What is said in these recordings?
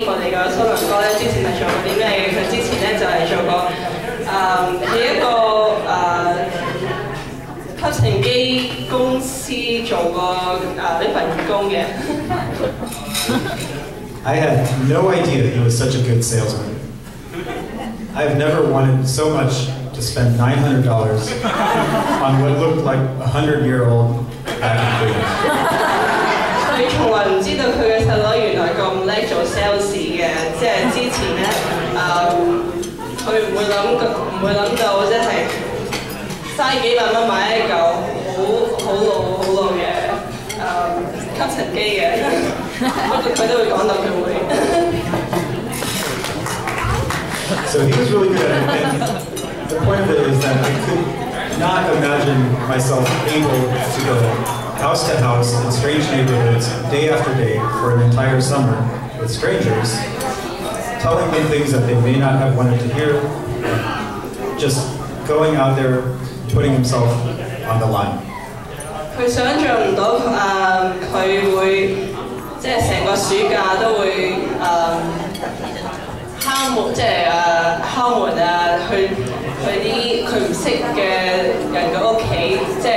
我哋个苏林哥咧，之前系做过啲咩嘅？佢之前咧就系、做过诶喺、一个诶、吸尘机公司做过诶呢、份工嘅。 I had no idea he was such a good salesman. I've never wanted so much to spend $900 on what looked like a 100 year old vacuum cleaner. 佢、唔会谂唔会谂到即系嘥几万蚊买一嚿好好老好老嘅诶、吸尘机嘅，不过佢都会讲到佢会。 So he was really good at it. And the point of it is that I could not imagine myself able to go house to house in strange neighborhoods day after day for an entire summer with strangers, telling them things that they may not have wanted to hear, just going out there, putting himself on the line. 佢想像唔到诶，佢、会即系成个暑假都会诶、敲门，即系诶、敲门啊，去去啲佢唔识嘅人嘅屋企，即系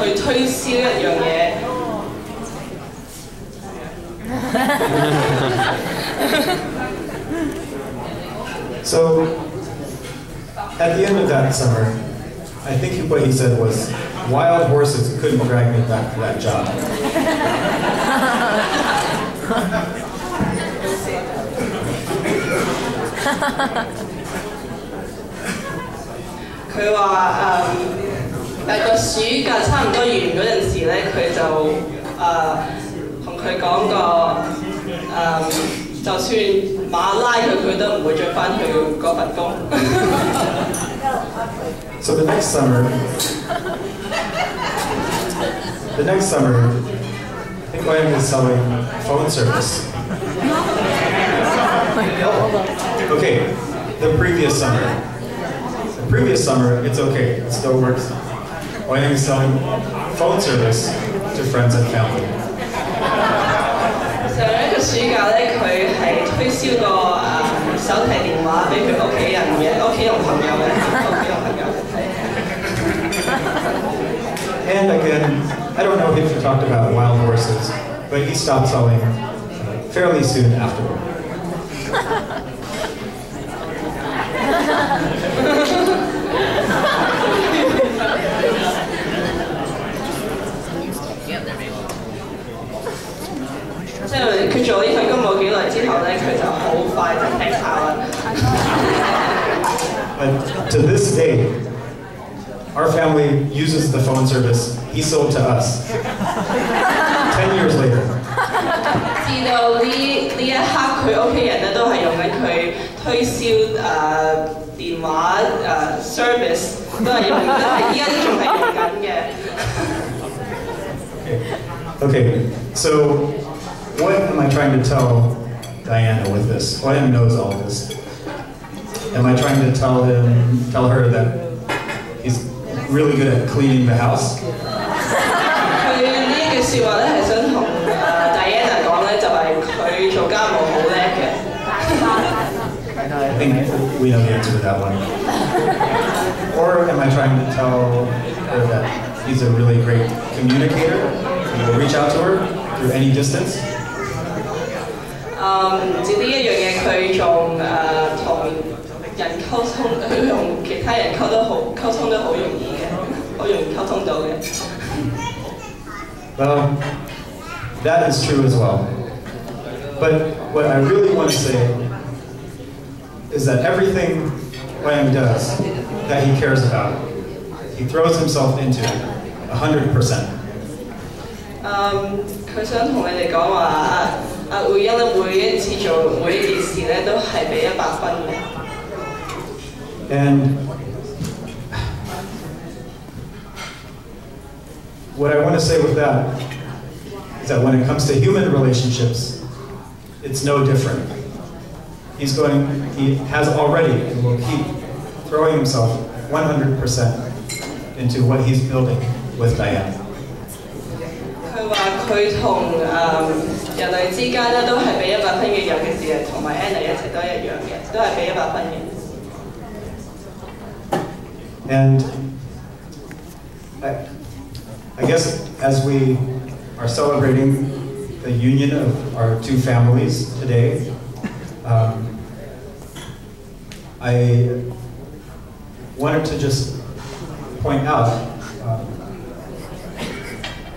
去推销一样嘢。 So, at the end of that summer, I think what he said was, wild horses couldn't drag me back to that job. 佢话诶，但系个暑假差唔多完嗰阵时咧，佢就诶同佢讲过诶， 就算马拉佢，佢都唔会再翻去嗰份工。 So the next summer, the next summer, I think William is selling phone service. Okay, the previous summer. The previous summer, it's okay, it still works. William is selling phone service to friends and family. 上一个暑假咧，佢系推销个诶、手提电话俾佢屋企人嘅，屋企同朋友嘅，屋企同朋友嘅。 And again, I don't know if you talked about wild horses, but he stopped selling fairly soon afterward. But to this day, our family uses the phone service he sold to us. Ten years later. 至到呢呢一刻，佢屋企人咧都系用紧佢推销诶、电话诶、service，都系用紧，系依家都仲系用紧嘅。 Okay, so what am I trying to tell Diana with this? William knows all this. Am I trying to tell him, tell her that he's really good at cleaning the house? 佢呢句说话咧系想同诶 Diana 讲咧，就系佢做家务好叻嘅。 I think we know the answer to that one. Or am I trying to tell her that he's a really great communicator? He will reach out to her through any distance? 诶唔止呢一样嘢，佢仲诶同人 沟通，佢同其他人沟得好沟通得好容易嘅，好容易沟通到嘅。 Well, that is true as well. But what I really want to say is that everything William does that he cares about, he throws himself into 100%. 诶，佢想同你哋讲话，阿阿会欣咧每一次做每一件事咧都系俾一百分嘅。 And what I want to say with that is that when it comes to human relationships, it's no different. He's going, he has already and will keep throwing himself 100% into what he's building with Diane. 佢话佢同诶 人类之间咧都系俾一百分嘅，尤其是系同埋 Anna 一齐都一样嘅，都系俾一百分嘅。 And I, I guess as we are celebrating the union of our two families today, um, I wanted to just point out um,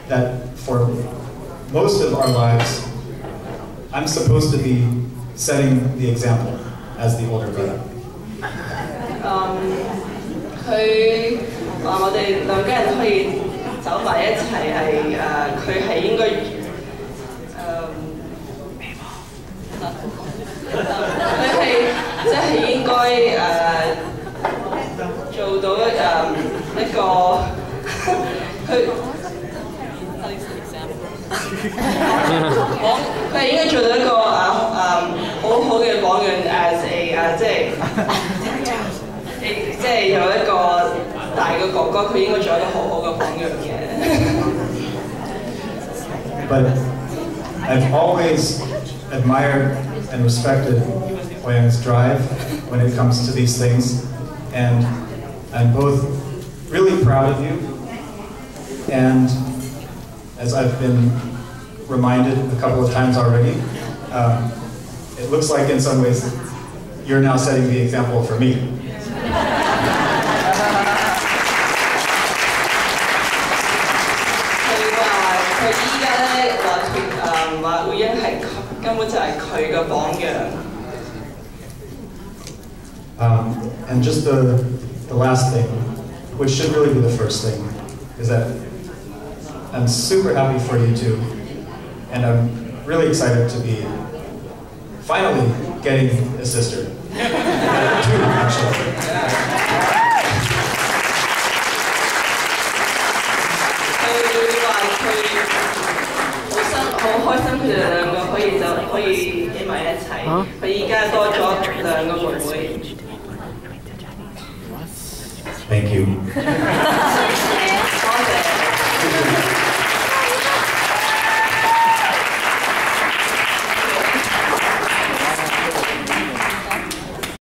that for most of our lives, I'm supposed to be setting the example as the older brother. 佢話我哋兩家人可以走埋一齊係誒，佢、係應該誒，佢係即係應該誒、做到誒、一個佢。講佢係應該做到一個誒誒、好好嘅榜樣，as a 誒、即係。 即系有一个大嘅哥哥，佢应该做一个好好嘅榜样嘅。 But I've always admired and respected Wang's drive when it comes to these things, and I'm both really proud of you, and as I've been reminded a couple of times already, um, it looks like in some ways you're now setting the example for me. 根本就系佢嘅榜样。 Um, and just the, the last thing, which should really be the first thing, is that I'm super happy for you two, and I'm really excited to be finally getting a sister. two, actually. Thank you.